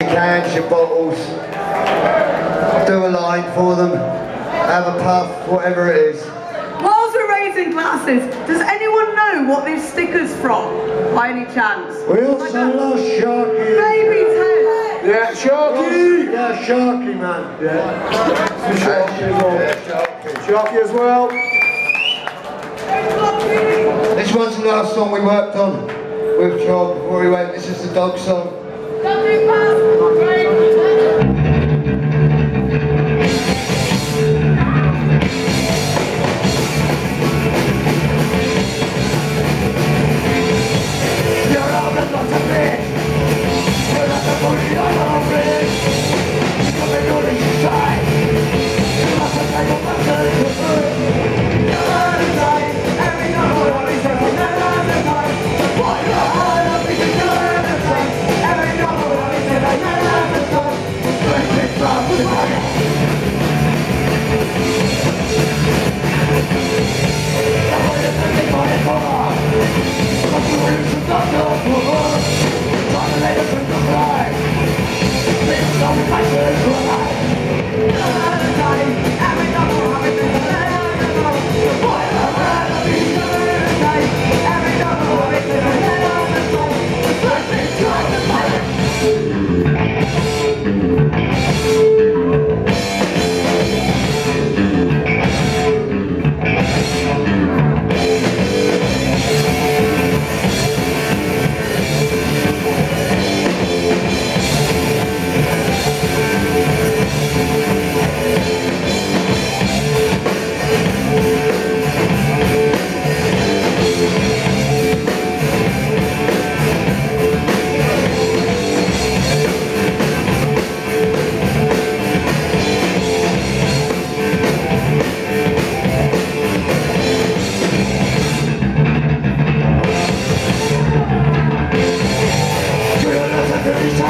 your cans, your bottles. Do a line for them. Have a puff, whatever it is. Whilst we're raising glasses, does anyone know what this sticker's from, by any chance? We also lost Sharky. Baby Ted! Yeah, Sharky! Yeah, Sharky, man. Yeah. Sharky as well. Sharky as well. This one's the last song we worked on with John before he went. This is the dog song. Don't do pass Thank.